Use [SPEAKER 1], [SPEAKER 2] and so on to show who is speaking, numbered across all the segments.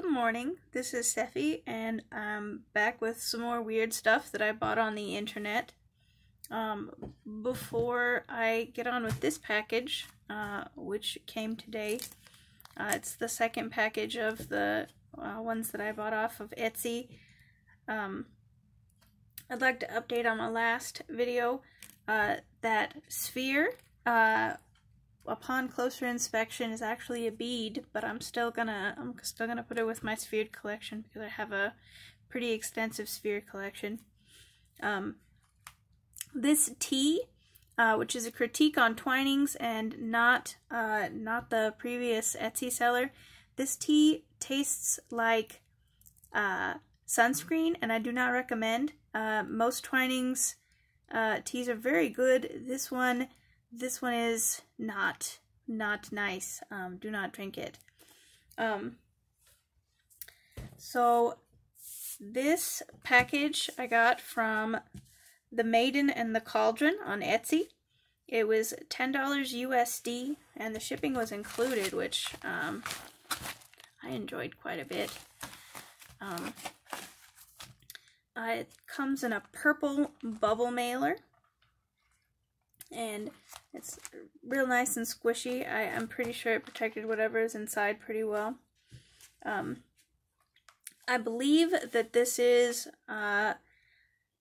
[SPEAKER 1] Good morning, this is Seffy, and I'm back with some more weird stuff that I bought on the internet. Um, before I get on with this package, uh, which came today, uh, it's the second package of the uh, ones that I bought off of Etsy. Um, I'd like to update on my last video uh, that sphere uh, upon closer inspection is actually a bead, but I'm still gonna I'm still gonna put it with my sphere collection because I have a pretty extensive sphere collection. Um, this tea, uh, which is a critique on Twinings and not uh, not the previous Etsy seller, this tea tastes like uh, sunscreen, and I do not recommend. Uh, most Twinings uh, teas are very good. This one this one is not not nice. Um, do not drink it. Um, so this package I got from the Maiden and the Cauldron on Etsy. It was $10 USD and the shipping was included, which um, I enjoyed quite a bit. Um, uh, it comes in a purple bubble mailer and it's real nice and squishy. I, am pretty sure it protected whatever is inside pretty well. Um, I believe that this is uh,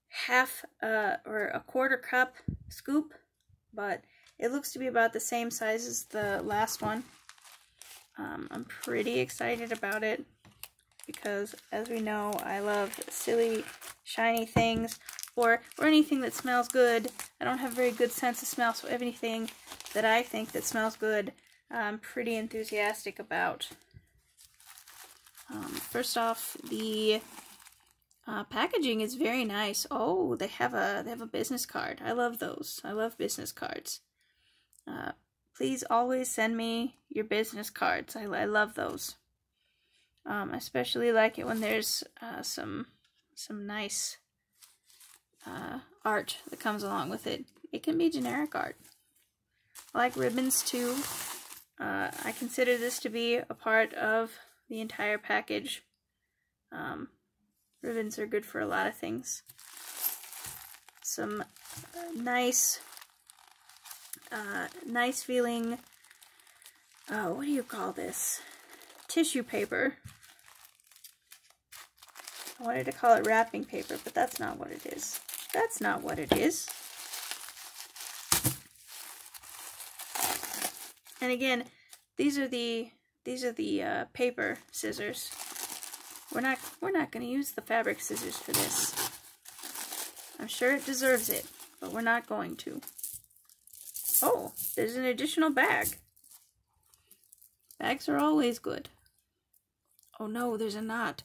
[SPEAKER 1] half uh, or a quarter cup scoop, but it looks to be about the same size as the last one. Um, I'm pretty excited about it because, as we know, I love silly, shiny things or, or anything that smells good. I don't have a very good sense of smell, so anything that I think that smells good, I'm pretty enthusiastic about. Um, first off, the uh, packaging is very nice. Oh, they have a they have a business card. I love those. I love business cards. Uh, please always send me your business cards. I, I love those. Um, I especially like it when there's uh, some some nice uh, art that comes along with it. It can be generic art. I like ribbons too. Uh, I consider this to be a part of the entire package. Um, ribbons are good for a lot of things. Some uh, nice, uh, nice feeling, uh, what do you call this? Tissue paper. I wanted to call it wrapping paper, but that's not what it is. That's not what it is. And again, these are the these are the uh, paper scissors. We're not we're not going to use the fabric scissors for this. I'm sure it deserves it, but we're not going to. Oh, there's an additional bag. Bags are always good. Oh no, there's a knot.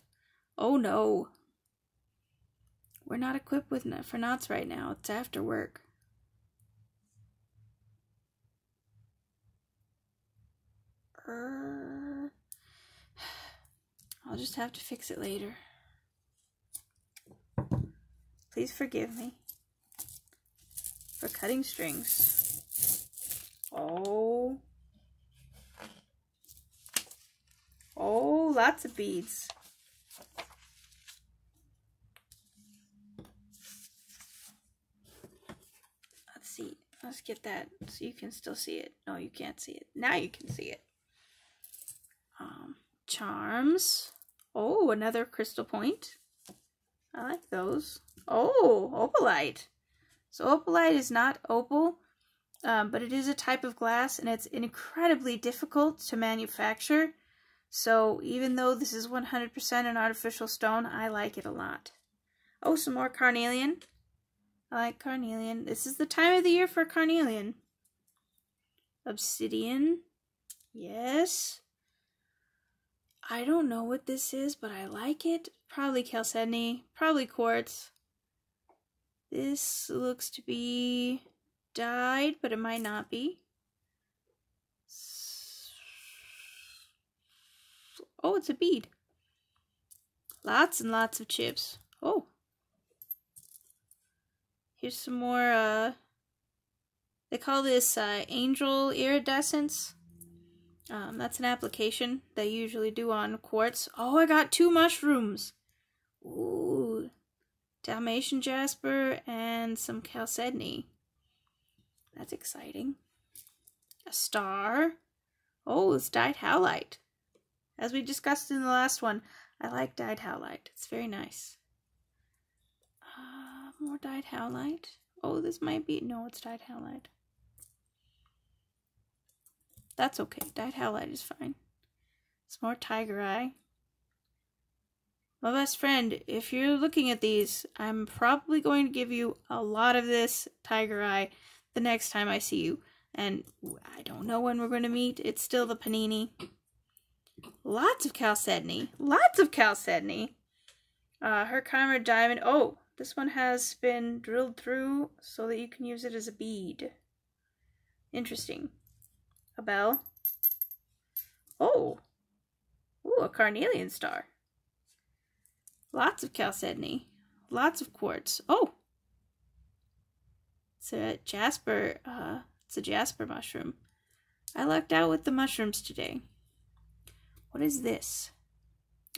[SPEAKER 1] Oh no. We're not equipped with for knots right now. It's after work. I'll just have to fix it later. Please forgive me for cutting strings. Oh. Oh, lots of beads. Let's get that so you can still see it. No, you can't see it. Now you can see it. Um, charms. Oh, another crystal point. I like those. Oh, opalite. So opalite is not opal, um, but it is a type of glass, and it's incredibly difficult to manufacture. So even though this is 100% an artificial stone, I like it a lot. Oh, some more carnelian. I like carnelian. This is the time of the year for carnelian. Obsidian. Yes. I don't know what this is, but I like it. Probably chalcedony. Probably quartz. This looks to be dyed, but it might not be. Oh, it's a bead. Lots and lots of chips. Oh. Here's some more, uh, they call this uh, angel iridescence. Um, that's an application they usually do on quartz. Oh, I got two mushrooms. Ooh. Dalmatian jasper and some chalcedony. That's exciting. A star. Oh, it's dyed howlite. As we discussed in the last one, I like dyed howlite. It's very nice. More dyed howlite. Oh, this might be... No, it's dyed howlite. That's okay. Dyed howlite is fine. It's more tiger eye. My best friend, if you're looking at these, I'm probably going to give you a lot of this tiger eye the next time I see you. And I don't know when we're going to meet. It's still the panini. Lots of chalcedony. Lots of chalcedony. Uh, her Herkimer diamond. Oh, this one has been drilled through so that you can use it as a bead. Interesting. A bell. Oh. Ooh, a carnelian star. Lots of chalcedony. Lots of quartz. Oh! It's a jasper, uh, it's a jasper mushroom. I lucked out with the mushrooms today. What is this?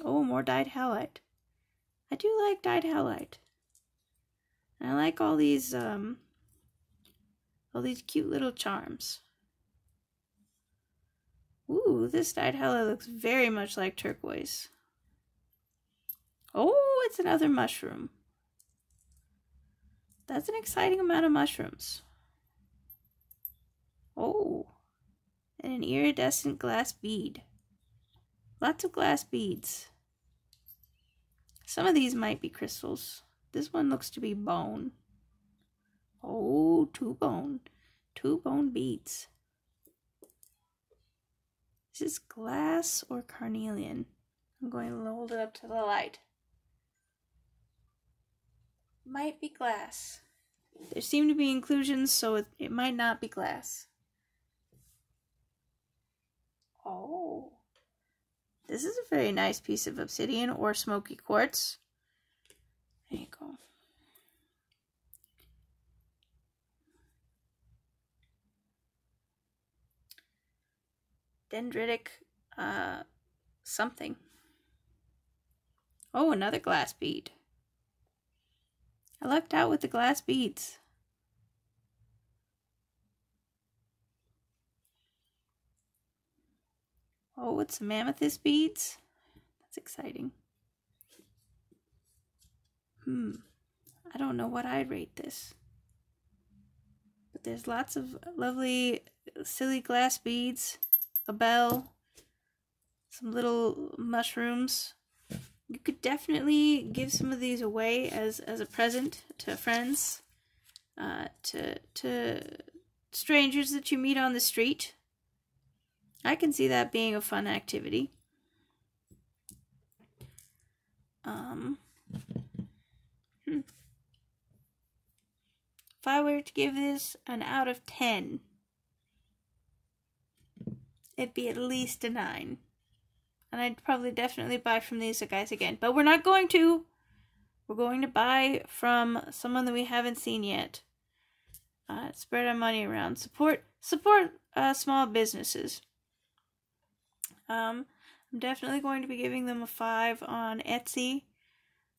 [SPEAKER 1] Oh, more dyed howlite. I do like dyed I like all these, um, all these cute little charms. Ooh, this dyed howlite looks very much like turquoise. Oh, it's another mushroom. That's an exciting amount of mushrooms. Oh, and an iridescent glass bead. Lots of glass beads. Some of these might be crystals. This one looks to be bone. Oh, two bone. Two bone beads. This is this glass or carnelian? I'm going to hold it up to the light. Might be glass. There seem to be inclusions, so it, it might not be glass. Oh. This is a very nice piece of obsidian or smoky quartz. There you go. dendritic uh, something. Oh, another glass bead. I lucked out with the glass beads. Oh, it's some amethyst beads. That's exciting. Hmm. I don't know what I'd rate this. But there's lots of lovely silly glass beads a bell, some little mushrooms. You could definitely give some of these away as, as a present to friends, uh, to, to strangers that you meet on the street. I can see that being a fun activity. Um, hmm. If I were to give this an out of 10, it'd be at least a 9. And I'd probably definitely buy from these guys again. But we're not going to. We're going to buy from someone that we haven't seen yet. Uh, spread our money around. Support support uh, small businesses. Um, I'm definitely going to be giving them a 5 on Etsy.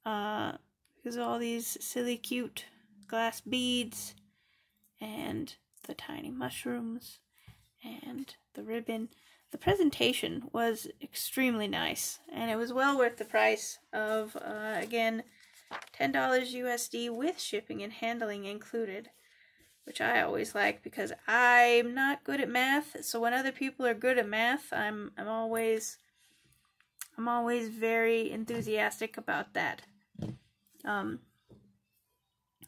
[SPEAKER 1] Uh, because of all these silly cute glass beads and the tiny mushrooms and the ribbon. The presentation was extremely nice, and it was well worth the price of, uh, again, $10 USD with shipping and handling included, which I always like because I'm not good at math. So when other people are good at math, I'm I'm always I'm always very enthusiastic about that. Um,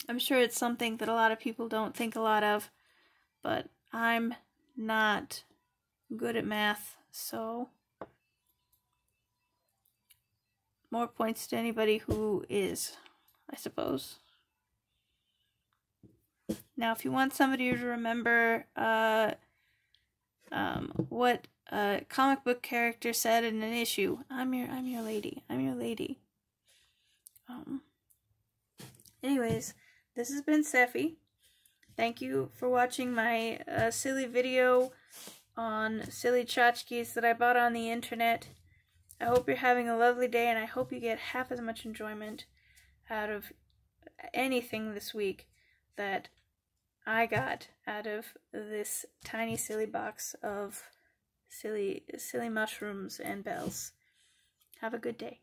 [SPEAKER 1] I'm sure it's something that a lot of people don't think a lot of, but I'm not good at math, so more points to anybody who is, I suppose. Now, if you want somebody to remember uh, um, what a comic book character said in an issue, I'm your, I'm your lady. I'm your lady. Um. Anyways, this has been Seffy. Thank you for watching my uh, silly video on silly tchotchkes that I bought on the internet. I hope you're having a lovely day, and I hope you get half as much enjoyment out of anything this week that I got out of this tiny silly box of silly silly mushrooms and bells. Have a good day.